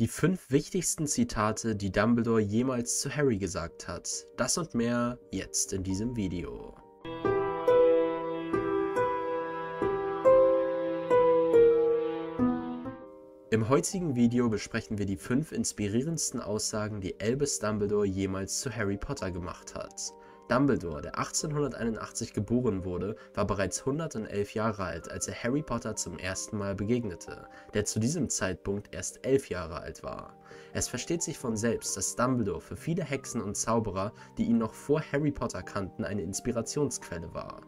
Die fünf wichtigsten Zitate, die Dumbledore jemals zu Harry gesagt hat. Das und mehr jetzt in diesem Video. Im heutigen Video besprechen wir die fünf inspirierendsten Aussagen, die Albus Dumbledore jemals zu Harry Potter gemacht hat. Dumbledore, der 1881 geboren wurde, war bereits 111 Jahre alt, als er Harry Potter zum ersten Mal begegnete, der zu diesem Zeitpunkt erst 11 Jahre alt war. Es versteht sich von selbst, dass Dumbledore für viele Hexen und Zauberer, die ihn noch vor Harry Potter kannten, eine Inspirationsquelle war.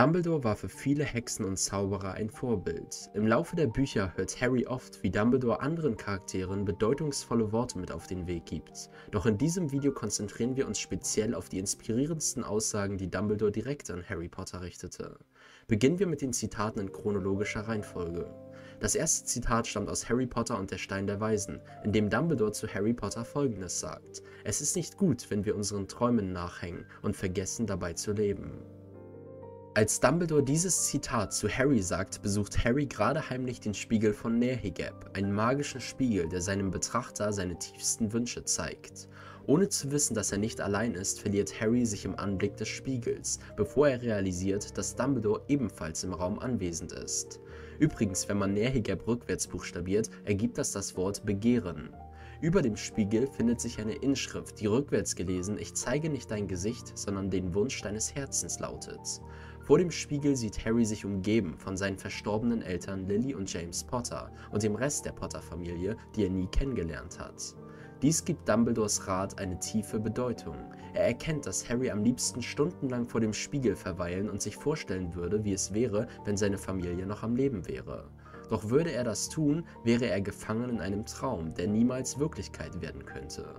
Dumbledore war für viele Hexen und Zauberer ein Vorbild. Im Laufe der Bücher hört Harry oft, wie Dumbledore anderen Charakteren bedeutungsvolle Worte mit auf den Weg gibt. Doch in diesem Video konzentrieren wir uns speziell auf die inspirierendsten Aussagen, die Dumbledore direkt an Harry Potter richtete. Beginnen wir mit den Zitaten in chronologischer Reihenfolge. Das erste Zitat stammt aus Harry Potter und der Stein der Weisen, in dem Dumbledore zu Harry Potter folgendes sagt: Es ist nicht gut, wenn wir unseren Träumen nachhängen und vergessen dabei zu leben. Als Dumbledore dieses Zitat zu Harry sagt, besucht Harry gerade heimlich den Spiegel von Nerhigeb, einen magischen Spiegel, der seinem Betrachter seine tiefsten Wünsche zeigt. Ohne zu wissen, dass er nicht allein ist, verliert Harry sich im Anblick des Spiegels, bevor er realisiert, dass Dumbledore ebenfalls im Raum anwesend ist. Übrigens, wenn man Nerhigeb rückwärts buchstabiert, ergibt das das Wort Begehren. Über dem Spiegel findet sich eine Inschrift, die rückwärts gelesen Ich zeige nicht dein Gesicht, sondern den Wunsch deines Herzens lautet. Vor dem Spiegel sieht Harry sich umgeben von seinen verstorbenen Eltern Lily und James Potter und dem Rest der Potter-Familie, die er nie kennengelernt hat. Dies gibt Dumbledores Rat eine tiefe Bedeutung. Er erkennt, dass Harry am liebsten stundenlang vor dem Spiegel verweilen und sich vorstellen würde, wie es wäre, wenn seine Familie noch am Leben wäre. Doch würde er das tun, wäre er gefangen in einem Traum, der niemals Wirklichkeit werden könnte.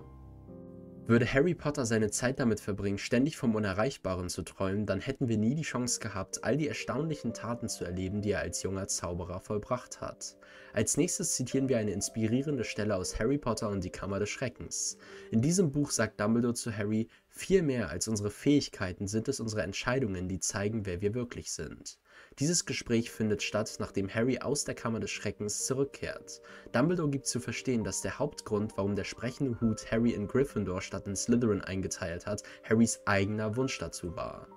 Würde Harry Potter seine Zeit damit verbringen, ständig vom Unerreichbaren zu träumen, dann hätten wir nie die Chance gehabt, all die erstaunlichen Taten zu erleben, die er als junger Zauberer vollbracht hat. Als nächstes zitieren wir eine inspirierende Stelle aus Harry Potter und die Kammer des Schreckens. In diesem Buch sagt Dumbledore zu Harry, viel mehr als unsere Fähigkeiten sind es unsere Entscheidungen, die zeigen, wer wir wirklich sind. Dieses Gespräch findet statt, nachdem Harry aus der Kammer des Schreckens zurückkehrt. Dumbledore gibt zu verstehen, dass der Hauptgrund, warum der sprechende Hut Harry in Gryffindor statt in Slytherin eingeteilt hat, Harrys eigener Wunsch dazu war.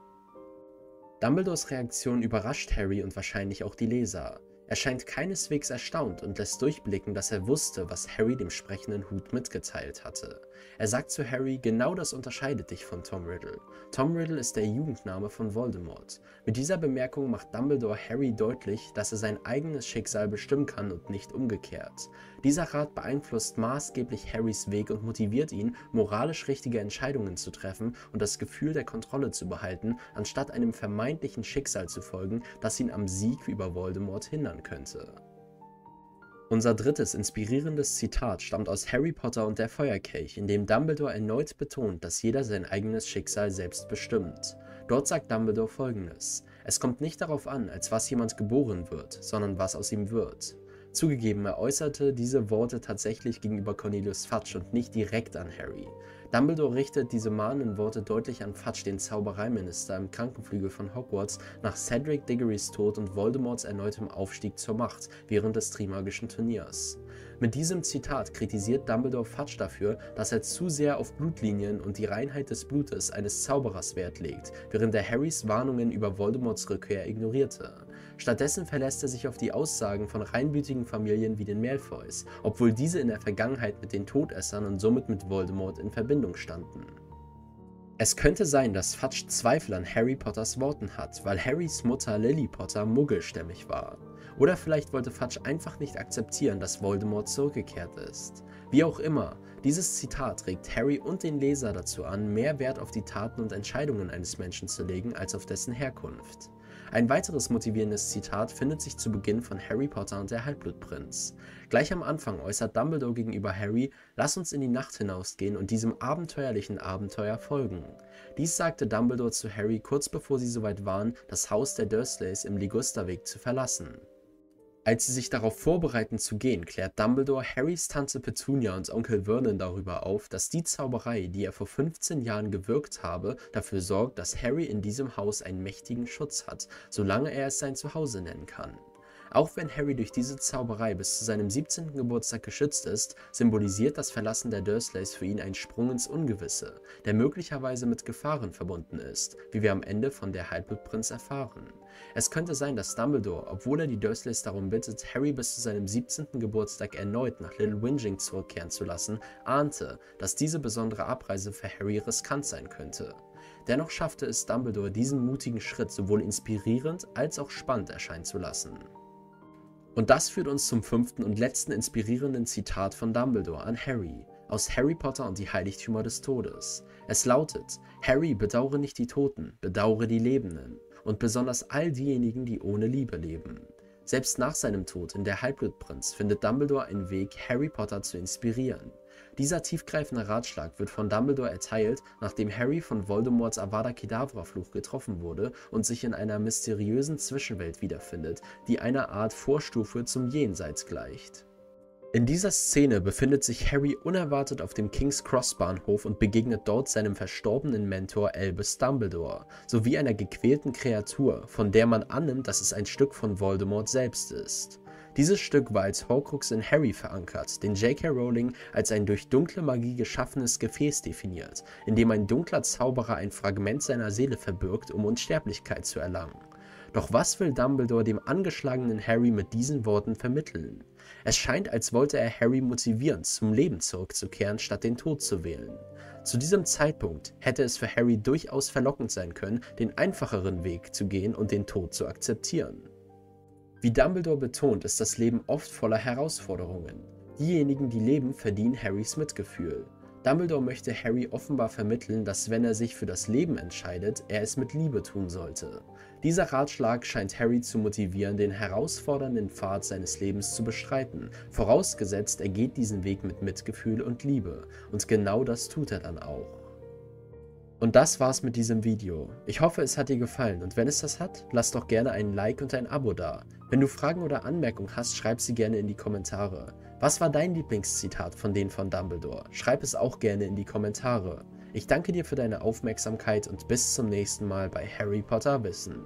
Dumbledores Reaktion überrascht Harry und wahrscheinlich auch die Leser. Er scheint keineswegs erstaunt und lässt durchblicken, dass er wusste, was Harry dem sprechenden Hut mitgeteilt hatte. Er sagt zu Harry, genau das unterscheidet dich von Tom Riddle. Tom Riddle ist der Jugendname von Voldemort. Mit dieser Bemerkung macht Dumbledore Harry deutlich, dass er sein eigenes Schicksal bestimmen kann und nicht umgekehrt. Dieser Rat beeinflusst maßgeblich Harrys Weg und motiviert ihn, moralisch richtige Entscheidungen zu treffen und das Gefühl der Kontrolle zu behalten, anstatt einem vermeintlichen Schicksal zu folgen, das ihn am Sieg über Voldemort hindern könnte. Unser drittes inspirierendes Zitat stammt aus Harry Potter und der Feuerkelch, in dem Dumbledore erneut betont, dass jeder sein eigenes Schicksal selbst bestimmt. Dort sagt Dumbledore folgendes: Es kommt nicht darauf an, als was jemand geboren wird, sondern was aus ihm wird. Zugegeben, er äußerte diese Worte tatsächlich gegenüber Cornelius Fudge und nicht direkt an Harry. Dumbledore richtet diese mahnenden Worte deutlich an Fudge, den Zaubereiminister im Krankenflügel von Hogwarts, nach Cedric Diggorys Tod und Voldemorts erneutem Aufstieg zur Macht während des Trimagischen Turniers. Mit diesem Zitat kritisiert Dumbledore Fudge dafür, dass er zu sehr auf Blutlinien und die Reinheit des Blutes eines Zauberers Wert legt, während er Harrys Warnungen über Voldemorts Rückkehr ignorierte. Stattdessen verlässt er sich auf die Aussagen von reinblütigen Familien wie den Malfoys, obwohl diese in der Vergangenheit mit den Todessern und somit mit Voldemort in Verbindung standen. Es könnte sein, dass Fudge Zweifel an Harry Potters Worten hat, weil Harrys Mutter Lily Potter muggelstämmig war. Oder vielleicht wollte Fudge einfach nicht akzeptieren, dass Voldemort zurückgekehrt ist. Wie auch immer, dieses Zitat regt Harry und den Leser dazu an, mehr Wert auf die Taten und Entscheidungen eines Menschen zu legen als auf dessen Herkunft. Ein weiteres motivierendes Zitat findet sich zu Beginn von Harry Potter und der Halbblutprinz. Gleich am Anfang äußert Dumbledore gegenüber Harry, lass uns in die Nacht hinausgehen und diesem abenteuerlichen Abenteuer folgen. Dies sagte Dumbledore zu Harry kurz bevor sie soweit waren, das Haus der Dursleys im Ligusterweg zu verlassen. Als sie sich darauf vorbereiten zu gehen, klärt Dumbledore Harrys Tante Petunia und Onkel Vernon darüber auf, dass die Zauberei, die er vor 15 Jahren gewirkt habe, dafür sorgt, dass Harry in diesem Haus einen mächtigen Schutz hat, solange er es sein Zuhause nennen kann. Auch wenn Harry durch diese Zauberei bis zu seinem 17. Geburtstag geschützt ist, symbolisiert das Verlassen der Dursleys für ihn einen Sprung ins Ungewisse, der möglicherweise mit Gefahren verbunden ist, wie wir am Ende von der Halbblutprinz erfahren. Es könnte sein, dass Dumbledore, obwohl er die Dursleys darum bittet, Harry bis zu seinem 17. Geburtstag erneut nach Little Whinging zurückkehren zu lassen, ahnte, dass diese besondere Abreise für Harry riskant sein könnte. Dennoch schaffte es Dumbledore, diesen mutigen Schritt sowohl inspirierend als auch spannend erscheinen zu lassen. Und das führt uns zum fünften und letzten inspirierenden Zitat von Dumbledore an Harry aus Harry Potter und die Heiligtümer des Todes. Es lautet, Harry, bedauere nicht die Toten, bedauere die Lebenden und besonders all diejenigen, die ohne Liebe leben. Selbst nach seinem Tod in der Halbblutprinz findet Dumbledore einen Weg, Harry Potter zu inspirieren. Dieser tiefgreifende Ratschlag wird von Dumbledore erteilt, nachdem Harry von Voldemorts Avada Kedavra-Fluch getroffen wurde und sich in einer mysteriösen Zwischenwelt wiederfindet, die einer Art Vorstufe zum Jenseits gleicht. In dieser Szene befindet sich Harry unerwartet auf dem King's Cross Bahnhof und begegnet dort seinem verstorbenen Mentor Albus Dumbledore, sowie einer gequälten Kreatur, von der man annimmt, dass es ein Stück von Voldemort selbst ist. Dieses Stück war als Horcrux in Harry verankert, den J.K. Rowling als ein durch dunkle Magie geschaffenes Gefäß definiert, in dem ein dunkler Zauberer ein Fragment seiner Seele verbirgt, um Unsterblichkeit zu erlangen. Doch was will Dumbledore dem angeschlagenen Harry mit diesen Worten vermitteln? Es scheint, als wollte er Harry motivieren, zum Leben zurückzukehren, statt den Tod zu wählen. Zu diesem Zeitpunkt hätte es für Harry durchaus verlockend sein können, den einfacheren Weg zu gehen und den Tod zu akzeptieren. Wie Dumbledore betont, ist das Leben oft voller Herausforderungen. Diejenigen, die leben, verdienen Harrys Mitgefühl. Dumbledore möchte Harry offenbar vermitteln, dass wenn er sich für das Leben entscheidet, er es mit Liebe tun sollte. Dieser Ratschlag scheint Harry zu motivieren, den herausfordernden Pfad seines Lebens zu bestreiten, vorausgesetzt er geht diesen Weg mit Mitgefühl und Liebe. Und genau das tut er dann auch. Und das war's mit diesem Video. Ich hoffe, es hat dir gefallen und wenn es das hat, lass doch gerne einen Like und ein Abo da. Wenn du Fragen oder Anmerkungen hast, schreib sie gerne in die Kommentare. Was war dein Lieblingszitat von denen von Dumbledore? Schreib es auch gerne in die Kommentare. Ich danke dir für deine Aufmerksamkeit und bis zum nächsten Mal bei Harry Potter Wissen.